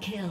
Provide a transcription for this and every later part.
Kill.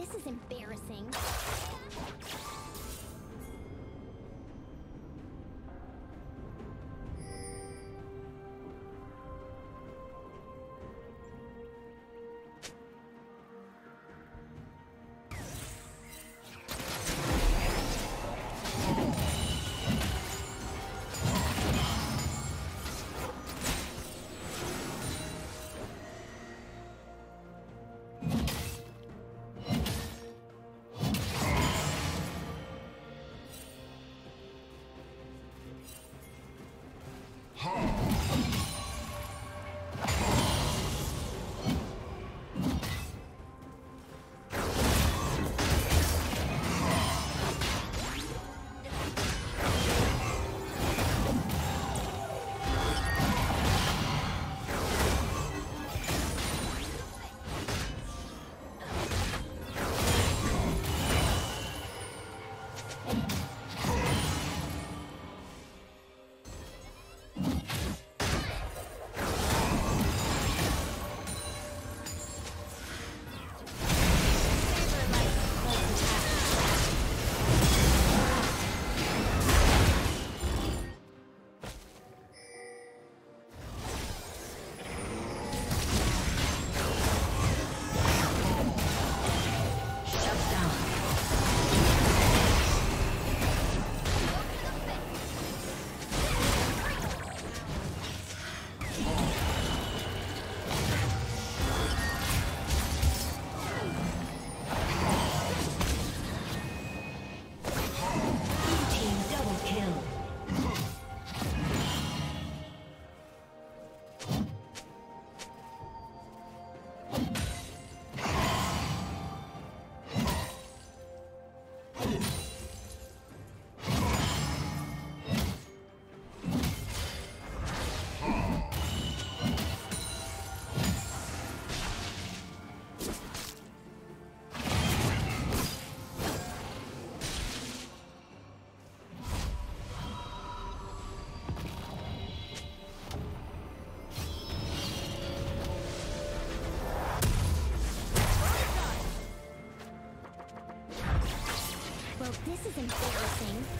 This is embarrassing. This is embarrassing.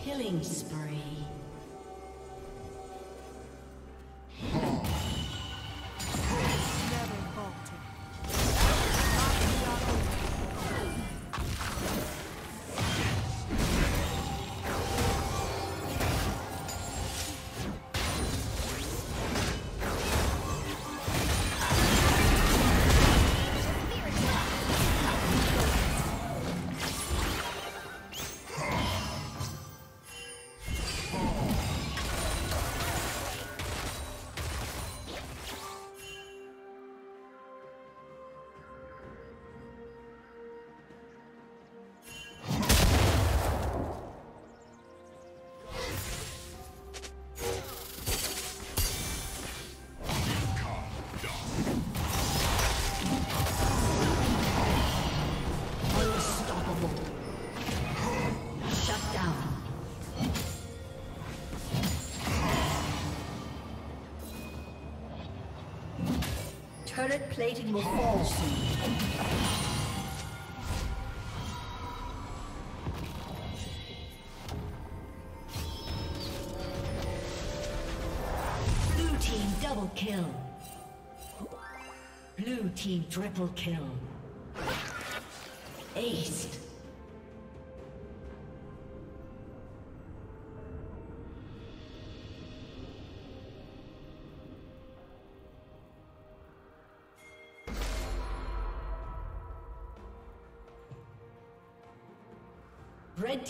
Killing spree. Plating will fall soon. Blue team double kill. Blue team triple kill. Aced.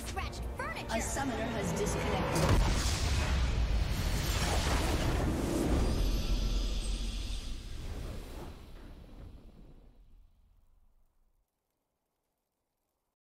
Furniture. A summoner has disconnected.